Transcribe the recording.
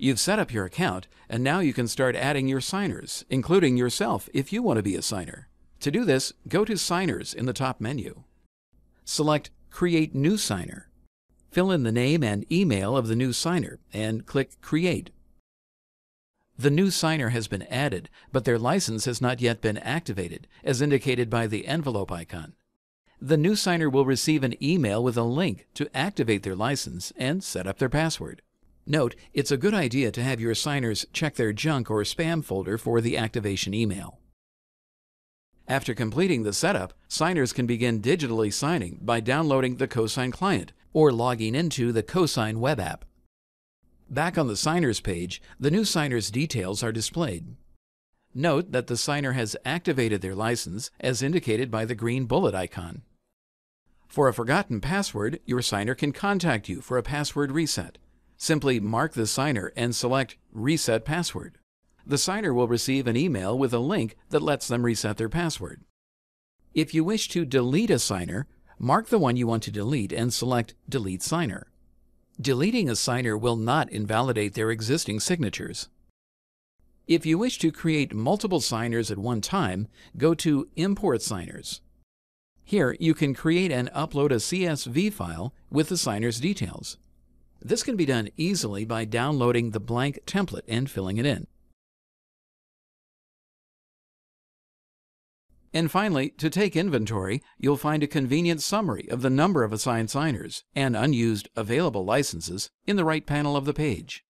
You've set up your account, and now you can start adding your signers, including yourself if you want to be a signer. To do this, go to Signers in the top menu. Select Create New Signer. Fill in the name and email of the new signer and click Create. The new signer has been added, but their license has not yet been activated, as indicated by the envelope icon. The new signer will receive an email with a link to activate their license and set up their password. Note, it's a good idea to have your signers check their junk or spam folder for the activation email. After completing the setup, signers can begin digitally signing by downloading the Cosign client or logging into the Cosign web app. Back on the signers page, the new signer's details are displayed. Note that the signer has activated their license as indicated by the green bullet icon. For a forgotten password, your signer can contact you for a password reset. Simply mark the signer and select Reset Password. The signer will receive an email with a link that lets them reset their password. If you wish to delete a signer, mark the one you want to delete and select Delete Signer. Deleting a signer will not invalidate their existing signatures. If you wish to create multiple signers at one time, go to Import Signers. Here, you can create and upload a CSV file with the signer's details. This can be done easily by downloading the blank template and filling it in. And finally, to take inventory, you'll find a convenient summary of the number of assigned signers and unused available licenses in the right panel of the page.